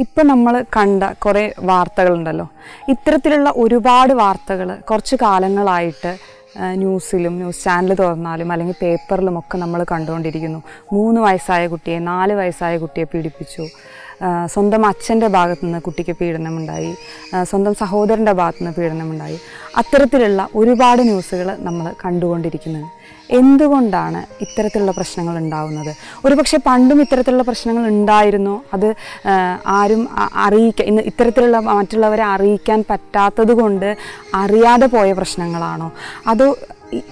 ഇപ്പം നമ്മൾ കണ്ട കുറേ വാർത്തകളുണ്ടല്ലോ. ഇത്തരത്തിലുള്ള ഒരുപാട് വാർത്തകൾ കുറച്ച് കാലങ്ങളായിട്ട് ന്യൂസിലും ന്യൂസ് ചാനൽ തുറന്നാലും അല്ലെങ്കിൽ പേപ്പറിലും ഒക്കെ നമ്മൾ കണ്ടുകൊണ്ടിരിക്കുന്നു. മൂന്ന് വയസ്സായ കുട്ടിയെ നാല് വയസ്സായ കുട്ടിയെ പീഡിപ്പിച്ചു. സ്വന്തം അച്ഛന്റെ ഭാഗത്തു നിന്ന് കുട്ടിക്ക് പീഡനമുണ്ടായി. സ്വന്തം സഹോദരന്റെ ഭാഗത്തു നിന്ന് പീഡനമുണ്ടായി. അത്തരത്തിലുള്ള ഒരുപാട് ന്യൂസുകൾ നമ്മൾ കണ്ടുകൊണ്ടിരിക്കുന്നത് എന്തുകൊണ്ടാണ് ഇത്തരത്തിലുള്ള പ്രശ്നങ്ങൾ ഉണ്ടാവുന്നത്? ഒരുപക്ഷെ പണ്ടും ഇത്തരത്തിലുള്ള പ്രശ്നങ്ങൾ ഉണ്ടായിരുന്നു. അത് ആരും അറിയിക്കാൻ ഇന്ന് ഇത്തരത്തിലുള്ള മറ്റുള്ളവരെ അറിയിക്കാൻ പറ്റാത്തത് കൊണ്ട് അറിയാതെ പോയ പ്രശ്നങ്ങളാണോ? അതോ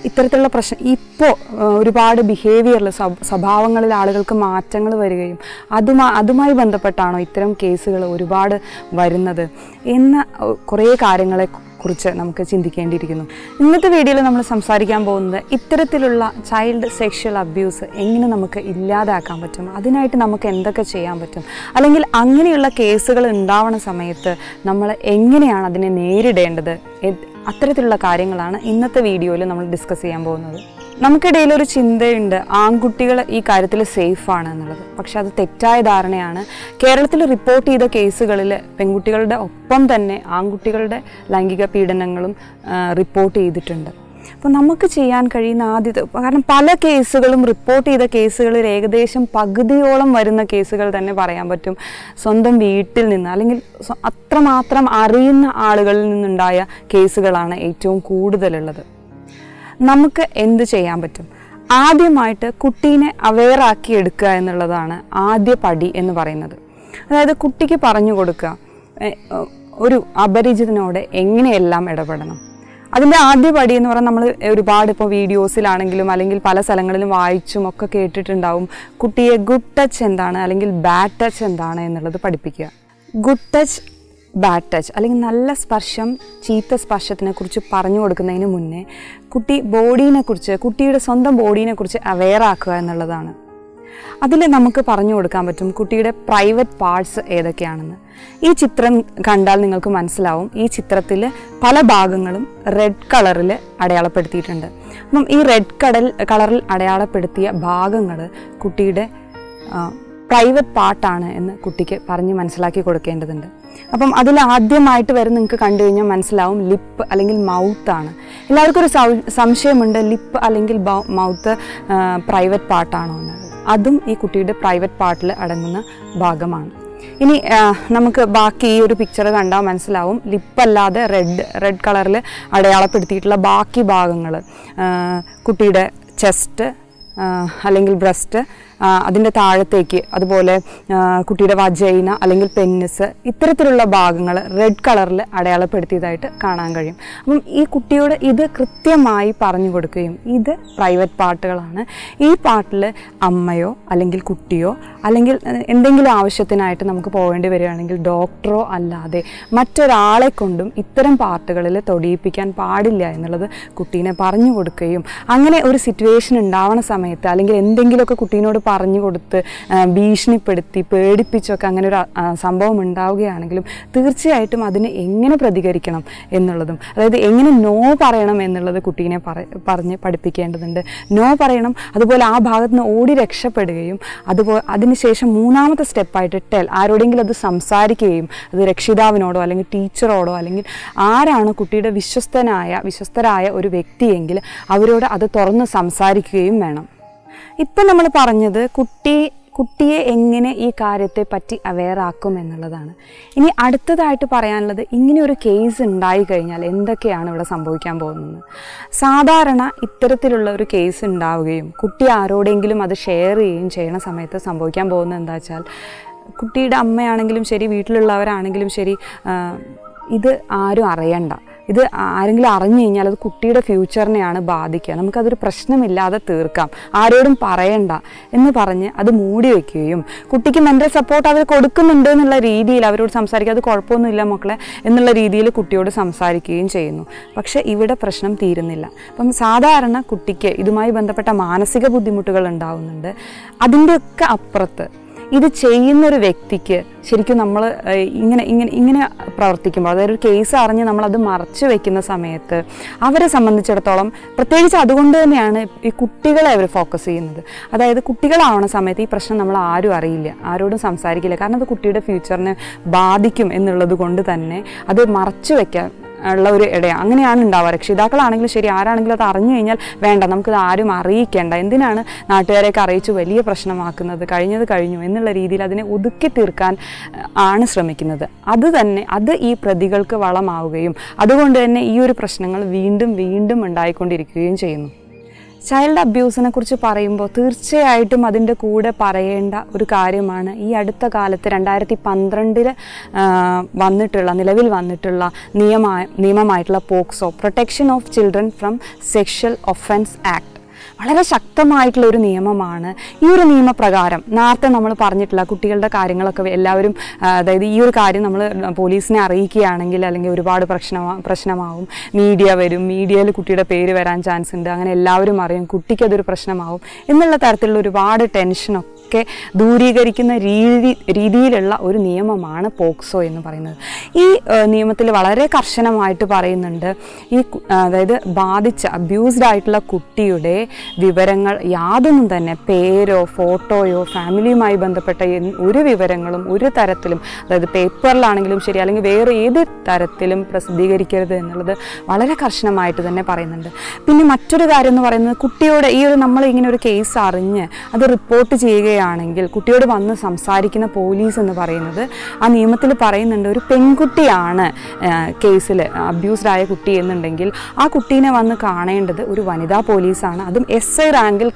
ഇത്തരത്തിലുള്ള പ്രശ്നം ഇപ്പോൾ ഒരുപാട് ബിഹേവിയറിൽ സ്വഭാവങ്ങളിൽ ആളുകൾക്ക് മാറ്റങ്ങൾ വരികയും അതുമാ അതുമായി ബന്ധപ്പെട്ടാണോ ഇത്തരം കേസുകൾ ഒരുപാട് വരുന്നത്? എന്ന കുറേ കാര്യങ്ങളെ കുറിച്ച് നമുക്ക് ചിന്തിക്കേണ്ടിയിരിക്കുന്നു. ഇന്നത്തെ വീഡിയോയിൽ നമ്മൾ സംസാരിക്കാൻ പോകുന്നത് ഇത്തരത്തിലുള്ള ചൈൽഡ് സെക്ഷൽ അബ്യൂസ് എങ്ങനെ നമുക്ക് ഇല്ലാതാക്കാൻ പറ്റും? അതിനായിട്ട് നമുക്ക് എന്തൊക്കെ ചെയ്യാൻ പറ്റും? അല്ലെങ്കിൽ അങ്ങനെയുള്ള കേസുകൾ ഉണ്ടാവുന്ന സമയത്ത് നമ്മൾ എങ്ങനെയാണ് അതിനെ നേരിടേണ്ടത്? അത്തരത്തിലുള്ള കാര്യങ്ങളാണ് ഇന്നത്തെ വീഡിയോയിൽ നമ്മൾ ഡിസ്കസ് ചെയ്യാൻ പോകുന്നത്. നമുക്കിടയിൽ ഒരു ചിന്തയുണ്ട് ആൺകുട്ടികൾ ഈ കാര്യത്തിൽ സേഫ് ആണ് എന്നുള്ളത്. പക്ഷെ അത് തെറ്റായ ധാരണയാണ്. കേരളത്തിൽ റിപ്പോർട്ട് ചെയ്ത കേസുകളിൽ പെൺകുട്ടികളുടെ ഒപ്പം തന്നെ ആൺകുട്ടികളുടെ ലൈംഗിക പീഡനങ്ങളും റിപ്പോർട്ട് ചെയ്തിട്ടുണ്ട്. അപ്പോൾ നമുക്ക് ചെയ്യാൻ കഴിയുന്ന ആദ്യത്തെ കാരണം പല കേസുകളും റിപ്പോർട്ട് ചെയ്ത കേസുകളിൽ ഏകദേശം പകുതിയോളം വരുന്ന കേസുകൾ തന്നെ പറയാൻ പറ്റും. സ്വന്തം വീട്ടിൽ നിന്ന് അല്ലെങ്കിൽ അത്രമാത്രം അറിയുന്ന ആളുകളിൽ നിന്നുണ്ടായ കേസുകളാണ് ഏറ്റവും കൂടുതലുള്ളത്. നമുക്ക് എന്ത് ചെയ്യാൻ പറ്റും? ആദ്യമായിട്ട് കുട്ടീനെ അവെയറാക്കി എടുക്കുക എന്നുള്ളതാണ് ആദ്യ പടി എന്ന് പറയുന്നത്. അതായത് കുട്ടിക്ക് പറഞ്ഞു കൊടുക്കുക ഒരു അപരിചിതനോട് എങ്ങനെയെല്ലാം ഇടപെടണം? അതിന്റെ ആദ്യ പടി എന്ന് പറഞ്ഞാൽ നമ്മൾ ഒരുപാട് ഇപ്പോൾ വീഡിയോസിലാണെങ്കിലും അല്ലെങ്കിൽ പല സ്ഥലങ്ങളിലും വായിച്ചും ഒക്കെ കേട്ടിട്ടുണ്ടാവും. കുട്ടിയെ ഗുഡ് ടച്ച് എന്താണ് അല്ലെങ്കിൽ ബാഡ് ടച്ച് എന്താണ് എന്നുള്ളത് പഠിപ്പിക്കുക. ഗുഡ് ടച്ച് ബാഡ് ടച്ച് അല്ലെങ്കിൽ നല്ല സ്പർശം ചീത്ത സ്പർശത്തിനെ കുറിച്ച് പറഞ്ഞു കൊടുക്കുന്നതിന് മുന്നേ കുട്ടി ബോഡീനെ കുറിച്ച് കുട്ടിയുടെ സ്വന്തം ബോഡീനെ കുറിച്ച് അവെയർ ആക്കുക എന്നുള്ളതാണ്. അതിൽ നമുക്ക് പറഞ്ഞു കൊടുക്കാൻ പറ്റും കുട്ടിയുടെ പ്രൈവറ്റ് പാർട്സ് ഏതൊക്കെയാണെന്ന്. ഈ ചിത്രം കണ്ടാൽ നിങ്ങൾക്ക് മനസ്സിലാവും. ഈ ചിത്രത്തിൽ പല ഭാഗങ്ങളും റെഡ് കളറിൽ അടയാളപ്പെടുത്തിയിട്ടുണ്ട്. അപ്പം ഈ റെഡ് കടൽ കളറിൽ അടയാളപ്പെടുത്തിയ ഭാഗങ്ങൾ കുട്ടിയുടെ പ്രൈവറ്റ് പാർട്ടാണ് എന്ന് കുട്ടിക്ക് പറഞ്ഞ് മനസ്സിലാക്കി കൊടുക്കേണ്ടതുണ്ട്. അപ്പം അതിൽ ആദ്യമായിട്ട് വരെ നിങ്ങൾക്ക് കണ്ടു കഴിഞ്ഞാൽ മനസ്സിലാവും ലിപ്പ് അല്ലെങ്കിൽ മൗത്ത് ആണ്. എല്ലാവർക്കും ഒരു സംശയമുണ്ട് ലിപ്പ് അല്ലെങ്കിൽ മൗത്ത് പ്രൈവറ്റ് പാർട്ടാണോ എന്ന് അതും ഈ കുട്ടിയുടെ പ്രൈവറ്റ് പാർട്ടിൽ അടങ്ങുന്ന ഭാഗമാണ്. ഇനി നമുക്ക് ബാക്കി ഈ ഒരു പിക്ചർ കണ്ടാൽ മനസ്സിലാവും ലിപ്പല്ലാതെ റെഡ് റെഡ് കളറിൽ അടയാളപ്പെടുത്തിയിട്ടുള്ള ബാക്കി ഭാഗങ്ങൾ കുട്ടിയുടെ ചെസ്റ്റ് അല്ലെങ്കിൽ ബ്രസ്റ്റ് അതിന്റെ താഴത്തേക്ക് അതുപോലെ കുട്ടിയുടെ വജൈന അല്ലെങ്കിൽ പെന്നിസ് ഇത്തരത്തിലുള്ള ഭാഗങ്ങൾ റെഡ് കളറിൽ അടയാളപ്പെടുത്തിയതായിട്ട് കാണാൻ കഴിയും. അപ്പം ഈ കുട്ടിയോട് ഇത് കൃത്യമായി പറഞ്ഞു കൊടുക്കുകയും ഇത് പ്രൈവറ്റ് പാർട്ടുകളാണ് ഈ പാർട്ടിൽ അമ്മയോ അല്ലെങ്കിൽ കുട്ടിയോ അല്ലെങ്കിൽ എന്തെങ്കിലും ആവശ്യത്തിനായിട്ട് നമുക്ക് പോകേണ്ടി വരികയാണെങ്കിൽ ഡോക്ടറോ അല്ലാതെ മറ്റൊരാളെ കൊണ്ടും ഇത്തരം പാർട്ടുകളിൽ തൊടിയിപ്പിക്കാൻ പാടില്ല എന്നുള്ളത് കുട്ടീനെ പറഞ്ഞു കൊടുക്കുകയും അങ്ങനെ ഒരു സിറ്റുവേഷൻ ഉണ്ടാവണ സമയത്ത് അല്ലെങ്കിൽ എന്തെങ്കിലുമൊക്കെ കുട്ടീനോട് പറഞ്ഞു കൊടുത്ത് ഭീഷണിപ്പെടുത്തി പേടിപ്പിച്ചൊക്കെ അങ്ങനെ ഒരു സംഭവം ഉണ്ടാവുകയാണെങ്കിലും തീർച്ചയായിട്ടും അതിന് എങ്ങനെ പ്രതികരിക്കണം എന്നുള്ളതും അതായത് എങ്ങനെ നോ പറയണം എന്നുള്ളത് കുട്ടീനെ പറ പറഞ്ഞ് പഠിപ്പിക്കേണ്ടതുണ്ട്. നോ പറയണം അതുപോലെ ആ ഭാഗത്ത് നിന്ന് ഓടി രക്ഷപ്പെടുകയും അതുപോലെ അതിനുശേഷം മൂന്നാമത്തെ സ്റ്റെപ്പായിട്ട് ടെൽ ആരോടെങ്കിലും അത് സംസാരിക്കുകയും അത് രക്ഷിതാവിനോടോ അല്ലെങ്കിൽ ടീച്ചറോടോ അല്ലെങ്കിൽ ആരാണ് കുട്ടിയുടെ വിശ്വസ്തനായ വിശ്വസ്തരായ ഒരു വ്യക്തിയെങ്കിൽ അവരോട് അത് തുറന്ന് സംസാരിക്കുകയും വേണം. ഇപ്പം നമ്മൾ പറഞ്ഞത് കുട്ടി കുട്ടിയെ എങ്ങനെ ഈ കാര്യത്തെ പറ്റി അവെയർ ആക്കും എന്നുള്ളതാണ്. ഇനി അടുത്തതായിട്ട് പറയാനുള്ളത് ഇങ്ങനെ ഒരു കേസ് ഉണ്ടായി കഴിഞ്ഞാൽ എന്തൊക്കെയാണ് ഇവിടെ സംഭവിക്കാൻ പോകുന്നത്? സാധാരണ ഇത്തരത്തിലുള്ള ഒരു കേസ് ഉണ്ടാവുകയും കുട്ടി ആരോടെങ്കിലും അത് ഷെയർ ചെയ്യുകയും ചെയ്യണ സമയത്ത് സംഭവിക്കാൻ പോകുന്നത് എന്താ വെച്ചാൽ കുട്ടിയുടെ അമ്മയാണെങ്കിലും ശരി വീട്ടിലുള്ളവരാണെങ്കിലും ശരി ഇത് ആരും അറിയണ്ട. ഇത് ആരെങ്കിലും അറിഞ്ഞു കഴിഞ്ഞാൽ അത് കുട്ടിയുടെ ഫ്യൂച്ചറിനെയാണ് ബാധിക്കുക. നമുക്കതൊരു പ്രശ്നമില്ലാതെ തീർക്കാം. ആരോടും പറയണ്ട എന്ന് പറഞ്ഞ് അത് മൂടി വയ്ക്കുകയും കുട്ടിക്ക് മെന്റൽ സപ്പോർട്ട് അവർ കൊടുക്കുന്നുണ്ട് എന്നുള്ള രീതിയിൽ അവരോട് സംസാരിക്കുക. അത് കുഴപ്പമൊന്നുമില്ല മക്കളെ എന്നുള്ള രീതിയിൽ കുട്ടിയോട് സംസാരിക്കുകയും ചെയ്യുന്നു. പക്ഷെ ഇവിടെ പ്രശ്നം തീരുന്നില്ല. അപ്പം സാധാരണ കുട്ടിക്ക് ഇതുമായി ബന്ധപ്പെട്ട മാനസിക ബുദ്ധിമുട്ടുകൾ ഉണ്ടാവുന്നുണ്ട്. അതിന്റെയൊക്കെ അപ്പുറത്ത് ഇത് ചെയ്യുന്ന ഒരു വ്യക്തിക്ക് ശരിക്കും നമ്മൾ ഇങ്ങനെ ഇങ്ങനെ ഇങ്ങനെ പ്രവർത്തിക്കുമ്പോൾ അതായത് ഒരു കേസ് അറിഞ്ഞ് നമ്മളത് മറച്ചു വെക്കുന്ന സമയത്ത് അവരെ സംബന്ധിച്ചിടത്തോളം പ്രത്യേകിച്ച് അതുകൊണ്ട് തന്നെയാണ് ഈ കുട്ടികളെ അവർ ഫോക്കസ് ചെയ്യുന്നത്. അതായത് കുട്ടികളാവണ സമയത്ത് ഈ പ്രശ്നം നമ്മൾ ആരും അറിയില്ല ആരോടും സംസാരിക്കില്ല. കാരണം അത് കുട്ടിയുടെ ഫ്യൂച്ചറിനെ ബാധിക്കും എന്നുള്ളത് കൊണ്ട് തന്നെ അത് മറച്ചു വെക്കാൻ ഉള്ള ഒരു ഇടയാണ് അങ്ങനെയാണ് ഉണ്ടാവുക. രക്ഷിതാക്കളാണെങ്കിലും ശരി ആരാണെങ്കിലും അത് അറിഞ്ഞു കഴിഞ്ഞാൽ വേണ്ട നമുക്കിത് ആരും അറിയിക്കേണ്ട. എന്തിനാണ് നാട്ടുകാരെയൊക്കെ അറിയിച്ച് വലിയ പ്രശ്നമാക്കുന്നത്? കഴിഞ്ഞത് കഴിഞ്ഞു എന്നുള്ള രീതിയിൽ അതിനെ ഒതുക്കി തീർക്കാൻ ആണ് ശ്രമിക്കുന്നത്. അത് തന്നെ അത് ഈ പ്രതികൾക്ക് വളമാവുകയും അതുകൊണ്ട് തന്നെ ഈ ഒരു പ്രശ്നങ്ങൾ വീണ്ടും വീണ്ടും ഉണ്ടായിക്കൊണ്ടിരിക്കുകയും ചെയ്യുന്നു. ചൈൽഡ് അബ്യൂസിനെ കുറിച്ച് പറയുമ്പോൾ തീർച്ചയായിട്ടും അതിന്റെ കൂടെ പറയേണ്ട ഒരു കാര്യമാണ് ഈ അടുത്ത കാലത്ത് രണ്ടായിരത്തി പന്ത്രണ്ടിൽ വന്നിട്ടുള്ള നിലവിൽ വന്നിട്ടുള്ള നിയമ നിയമമായിട്ടുള്ള POCSO protection of children from sexual offence act വളരെ ശക്തമായിട്ടുള്ള ഒരു നിയമമാണ്. ഈ ഒരു നിയമപ്രകാരം നേരത്തെ നമ്മൾ പറഞ്ഞിട്ടുള്ള കുട്ടികളുടെ കാര്യങ്ങളൊക്കെ എല്ലാവരും അതായത് ഈ ഒരു കാര്യം നമ്മൾ പോലീസിനെ അറിയിക്കുകയാണെങ്കിൽ അല്ലെങ്കിൽ ഒരുപാട് പ്രശ്നമാ പ്രശ്നമാവും. മീഡിയ വരും മീഡിയയിൽ കുട്ടിയുടെ പേര് വരാൻ ചാൻസ് ഉണ്ട് അങ്ങനെ എല്ലാവരും അറിയും കുട്ടിക്കതൊരു പ്രശ്നമാവും എന്നുള്ള തരത്തിലുള്ള ഒരുപാട് ടെൻഷനൊക്കെ ദൂരീകരിക്കുന്ന രീതി രീതിയിലുള്ള ഒരു നിയമമാണ് പോക്സോ എന്ന് പറയുന്നത്. ഈ നിയമത്തിൽ വളരെ കർശനമായിട്ട് പറയുന്നുണ്ട് ഈ അതായത് ബാധിച്ച അബ്യൂസ്ഡ് ആയിട്ടുള്ള കുട്ടിയുടെ വിവരങ്ങൾ യാതൊന്നും തന്നെ പേരോ ഫോട്ടോയോ ഫാമിലിയുമായി ബന്ധപ്പെട്ട ഒരു വിവരങ്ങളും ഒരു തരത്തിലും അതായത് പേപ്പറിലാണെങ്കിലും ശരി അല്ലെങ്കിൽ വേറെ ഏത് തരത്തിലും പ്രസിദ്ധീകരിക്കരുത് എന്നുള്ളത് വളരെ കർശനമായിട്ട് തന്നെ പറയുന്നുണ്ട്. പിന്നെ മറ്റൊരു കാര്യം എന്ന് പറയുന്നത് കുട്ടിയോട് ഈ ഒരു നമ്മൾ ഇങ്ങനെ ഒരു കേസ് അറിഞ്ഞ് അത് റിപ്പോർട്ട് ചെയ്യുകയാണെങ്കിൽ കുട്ടിയോട് വന്ന് സംസാരിക്കുന്ന പോലീസ് എന്ന് പറയുന്നത് ആ നിയമത്തിൽ പറയുന്നുണ്ട് ഒരു പെൺകുട്ടിയാണ് കേസിൽ അബ്യൂസ്ഡായ കുട്ടി എന്നുണ്ടെങ്കിൽ ആ കുട്ടീനെ വന്ന് കാണേണ്ടത് ഒരു വനിതാ പോലീസാണ്. അതും എസ് ഐ റാങ്കിൽ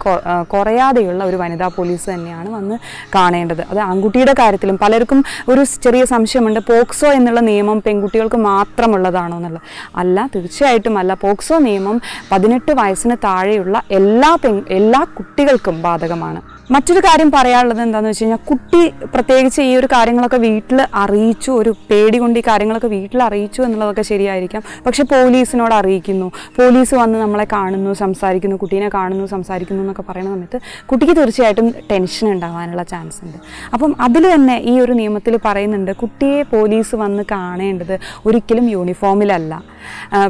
കുറയാതെയുള്ള ഒരു വനിതാ പോലീസ് തന്നെയാണ് വന്ന് കാണേണ്ടത്. അത് ആൺകുട്ടിയുടെ കാര്യത്തിലും പലർക്കും ഒരു ചെറിയ സംശയമുണ്ട്. പോക്സോ എന്നുള്ള നിയമം പെൺകുട്ടികൾക്ക് മാത്രമുള്ളതാണോ എന്നുള്ളത്. അല്ല തീർച്ചയായിട്ടും അല്ല. പോക്സോ നിയമം പതിനെട്ട് വയസ്സിന് താഴെയുള്ള എല്ലാ പെൺ എല്ലാ കുട്ടികൾക്കും ബാധകമാണ്. മറ്റൊരു കാര്യം പറയാനുള്ളത് എന്താണെന്ന് വെച്ച് കഴിഞ്ഞാൽ കുട്ടി പ്രത്യേകിച്ച് ഈ ഒരു കാര്യങ്ങളൊക്കെ വീട്ടിൽ അറിയിച്ചു ഒരു പേടി കൊണ്ട് ഈ കാര്യങ്ങളൊക്കെ വീട്ടിൽ അറിയിച്ചു എന്നുള്ളതൊക്കെ ശരിയായിരിക്കാം. പക്ഷെ പോലീസിനോട് അറിയിക്കുന്നു. പോലീസ് വന്ന് നമ്മളെ കാണുന്നു സംസാരിക്കുന്നു കുട്ടീനെ കാണുന്നു സംസാരിക്കുന്നു എന്നൊക്കെ പറയുന്ന സമയത്ത് കുട്ടിക്ക് തീർച്ചയായിട്ടും ടെൻഷൻ ഉണ്ടാകാനുള്ള ചാൻസ് ഉണ്ട്. അപ്പം അതിൽ തന്നെ ഈ ഒരു നിയമത്തിൽ പറയുന്നുണ്ട് കുട്ടിയെ പോലീസ് വന്ന് കാണേണ്ടത് ഒരിക്കലും യൂണിഫോമിലല്ല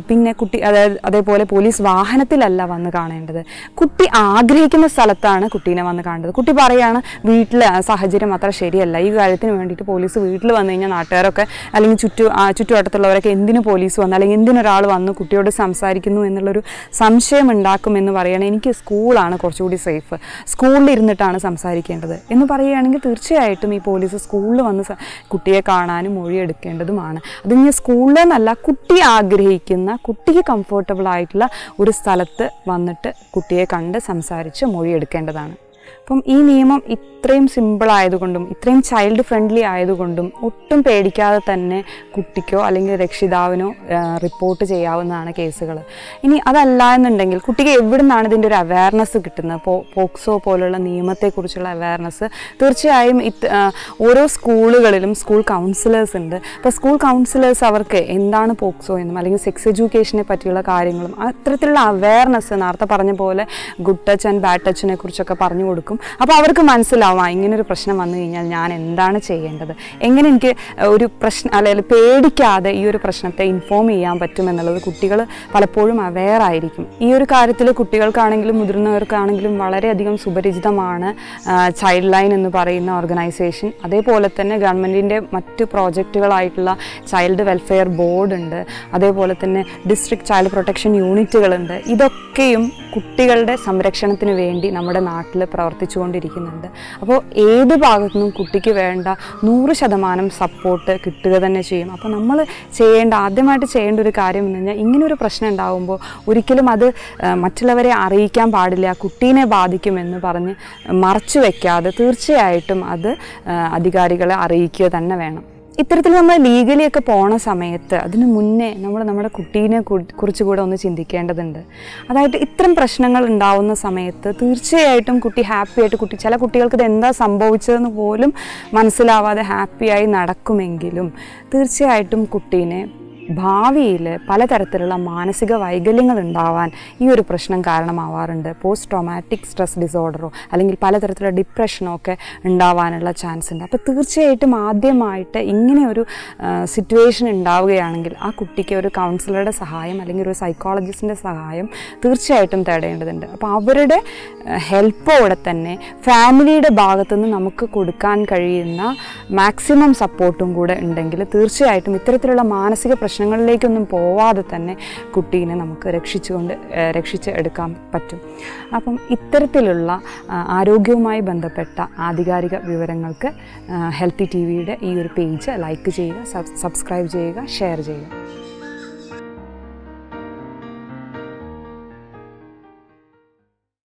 പിന്നെ കുട്ടി അതായത് അതേപോലെ പോലീസ് വാഹനത്തിലല്ല വന്ന് കാണേണ്ടത്. കുട്ടി ആഗ്രഹിക്കുന്ന സ്ഥലത്താണ് കുട്ടീനെ വന്ന് കാണേണ്ടത്. കുട്ടി പറയുകയാണ് വീട്ടിൽ സാഹചര്യം അത്ര ശരിയല്ല. ഈ കാര്യത്തിന് വേണ്ടിയിട്ട് പോലീസ് വീട്ടിൽ വന്നു കഴിഞ്ഞാൽ നാട്ടുകാരൊക്കെ അല്ലെങ്കിൽ ചുറ്റു ചുറ്റുവട്ടത്തുള്ളവരൊക്കെ എന്തിനു പോലീസ് വന്നു അല്ലെങ്കിൽ എന്തിനൊരാൾ വന്ന് കുട്ടിയോട് സംസാരിക്കുന്നു എന്നുള്ളൊരു സംശയം ഉണ്ടാക്കുമെന്ന് പറയുകയാണ് എനിക്ക് സ്കൂളാണ് കുറച്ചുകൂടി സേഫ്. സ്കൂളിൽ ഇരുന്നിട്ടാണ് സംസാരിക്കേണ്ടത്. എന്ന് പറയുകയാണെങ്കിൽ തീർച്ചയായിട്ടും ഈ പോലീസ് സ്കൂളിൽ വന്ന് കുട്ടിയെ കാണാനും മൊഴിയെടുക്കേണ്ടതുമാണ്. അത് ഇനി സ്കൂളിൽ നിന്നല്ല കുട്ടി ആഗ്രഹിക്കുന്ന കുട്ടിക്ക് കംഫോർട്ടബിൾ ആയിട്ടുള്ള ഒരു സ്ഥലത്ത് വന്നിട്ട് കുട്ടിയെ കണ്ട് സംസാരിച്ച് മൊഴിയെടുക്കേണ്ടതാണ്. അപ്പം ഈ നിയമം ഇത്രയും സിമ്പിൾ ആയതുകൊണ്ടും ഇത്രയും ചൈൽഡ് ഫ്രണ്ട്ലി ആയതുകൊണ്ടും ഒട്ടും പേടിക്കാതെ തന്നെ കുട്ടിക്കോ അല്ലെങ്കിൽ രക്ഷിതാവിനോ റിപ്പോർട്ട് ചെയ്യാവുന്നതാണ് കേസുകൾ ഇനി അതല്ല എന്നുണ്ടെങ്കിൽ കുട്ടിക്ക് എവിടെ നിന്നാണ് ഇതിന്റെ ഒരു അവയർനെസ് കിട്ടുന്നത്? പോ പോക്സോ പോലുള്ള നിയമത്തെക്കുറിച്ചുള്ള അവയർനെസ് തീർച്ചയായും ഇത് ഓരോ സ്കൂളുകളിലും സ്കൂൾ കൗൺസിലേഴ്സ് ഉണ്ട്. അപ്പോൾ സ്കൂൾ കൗൺസിലേഴ്സ് അവർക്ക് എന്താണ് പോക്സോ എന്നും അല്ലെങ്കിൽ സെക്സ് എഡ്യൂക്കേഷനെ പറ്റിയുള്ള കാര്യങ്ങളും അത്തരത്തിലുള്ള അവയർനെസ് നേരത്തെ പറഞ്ഞ പോലെ ഗുഡ് ടച്ച് ആൻഡ് ബാഡ് ടച്ചിനെ കുറിച്ചൊക്കെ പറഞ്ഞു കൊടുക്കും. അപ്പോൾ അവർക്ക് മനസ്സിലാവും ആ ഇങ്ങനെ ഒരു പ്രശ്നം വന്നു കഴിഞ്ഞാൽ ഞാൻ എന്താണ് ചെയ്യേണ്ടത്? എങ്ങനെ എനിക്ക് ഒരു പ്രശ്നം അല്ലെങ്കിൽ പേടിക്കാതെ ഈ ഒരു പ്രശ്നത്തെ ഇൻഫോം ചെയ്യാൻ പറ്റുമെന്നുള്ളത് കുട്ടികൾ പലപ്പോഴും അവെയർ ആയിരിക്കും. ഈ ഒരു കാര്യത്തിൽ കുട്ടികൾക്കാണെങ്കിലും മുതിർന്നവർക്കാണെങ്കിലും വളരെയധികം സുപരിചിതമാണ് ചൈൽഡ് ലൈൻ എന്ന് പറയുന്ന ഓർഗനൈസേഷൻ അതേപോലെ തന്നെ ഗവൺമെന്റിന്റെ മറ്റ് പ്രോജക്റ്റുകളായിട്ടുള്ള ചൈൽഡ് വെൽഫെയർ ബോർഡ് ഉണ്ട്. അതേപോലെ തന്നെ ഡിസ്ട്രിക്ട് ചൈൽഡ് പ്രൊട്ടക്ഷൻ യൂണിറ്റുകളുണ്ട് ഇതൊക്കെയും കുട്ടികളുടെ സംരക്ഷണത്തിന് വേണ്ടി നമ്മുടെ നാട്ടിൽ പ്രവർത്തിച്ചുകൊണ്ടിരിക്കുന്നുണ്ട്. അപ്പോൾ ഏത് ഭാഗത്തു നിന്നും കുട്ടിക്ക് വേണ്ട നൂറ് ശതമാനം സപ്പോർട്ട് കിട്ടുക തന്നെ ചെയ്യും അപ്പോൾ നമ്മൾ ചെയ്യേണ്ട ആദ്യമായിട്ട് ചെയ്യേണ്ട ഒരു കാര്യം എന്ന് പറഞ്ഞാൽ ഇങ്ങനൊരു പ്രശ്നം ഉണ്ടാകുമ്പോൾ ഒരിക്കലും അത് മറ്റുള്ളവരെ അറിയിക്കാൻ പാടില്ല കുട്ടീനെ ബാധിക്കുമെന്ന് പറഞ്ഞ് മറച്ചു വയ്ക്കാതെ തീർച്ചയായിട്ടും അത് അധികാരികളെ അറിയിക്കുക തന്നെ വേണം. ഇത്തരത്തിൽ നമ്മൾ ലീഗലി ഒക്കെ പോണ സമയത്ത് അതിന് മുന്നേ നമ്മൾ നമ്മുടെ കുട്ടീനെ കുറിച്ച് കൂടെ ഒന്ന് ചിന്തിക്കേണ്ടതുണ്ട്. അതായത് ഇത്തരം പ്രശ്നങ്ങൾ ഉണ്ടാവുന്ന സമയത്ത് തീർച്ചയായിട്ടും കുട്ടി ഹാപ്പി ആയിട്ട് കുട്ടി ചില കുട്ടികൾക്ക് ഇത് എന്താ സംഭവിച്ചതെന്ന് പോലും മനസ്സിലാവാതെ ഹാപ്പിയായി നടക്കുമെങ്കിലും തീർച്ചയായിട്ടും കുട്ടീനെ ഭാവിയിൽ പലതരത്തിലുള്ള മാനസിക വൈകല്യങ്ങൾ ഉണ്ടാവാൻ ഈ ഒരു പ്രശ്നം കാരണമാവാറുണ്ട്. പോസ്റ്റ് ട്രോമാറ്റിക് സ്ട്രെസ് ഡിസോർഡറോ അല്ലെങ്കിൽ പലതരത്തിലുള്ള ഡിപ്രഷനോ ഒക്കെ ഉണ്ടാവാനുള്ള ചാൻസ് ഉണ്ട്. അപ്പോൾ തീർച്ചയായിട്ടും ആദ്യമായിട്ട് ഇങ്ങനെ ഒരു സിറ്റുവേഷൻ ഉണ്ടാവുകയാണെങ്കിൽ ആ കുട്ടിക്ക് ഒരു കൗൺസിലറുടെ സഹായം അല്ലെങ്കിൽ ഒരു സൈക്കോളജിസ്റ്റിന്റെ സഹായം തീർച്ചയായിട്ടും തേടേണ്ടതുണ്ട്. അപ്പോൾ അവരുടെ ഹെൽപ്പോടെ തന്നെ ഫാമിലിയുടെ ഭാഗത്തുനിന്ന് നമുക്ക് കൊടുക്കാൻ കഴിയുന്ന മാക്സിമം സപ്പോർട്ടും കൂടെ ഉണ്ടെങ്കിൽ തീർച്ചയായിട്ടും ഇത്തരത്തിലുള്ള മാനസിക പ്രശ്നങ്ങളിലേക്കൊന്നും പോവാതെ തന്നെ കുട്ടീനെ നമുക്ക് രക്ഷിച്ചുകൊണ്ട് രക്ഷിച്ച് എടുക്കാൻ പറ്റും. അപ്പം ഇത്തരത്തിലുള്ള ആരോഗ്യവുമായി ബന്ധപ്പെട്ട ആധികാരിക വിവരങ്ങൾക്ക് ഹെൽത്തി ടി വിയുടെ ഈ ഒരു പേജ് ലൈക്ക് ചെയ്യുക സബ് സബ്സ്ക്രൈബ് ചെയ്യുക ഷെയർ ചെയ്യുക.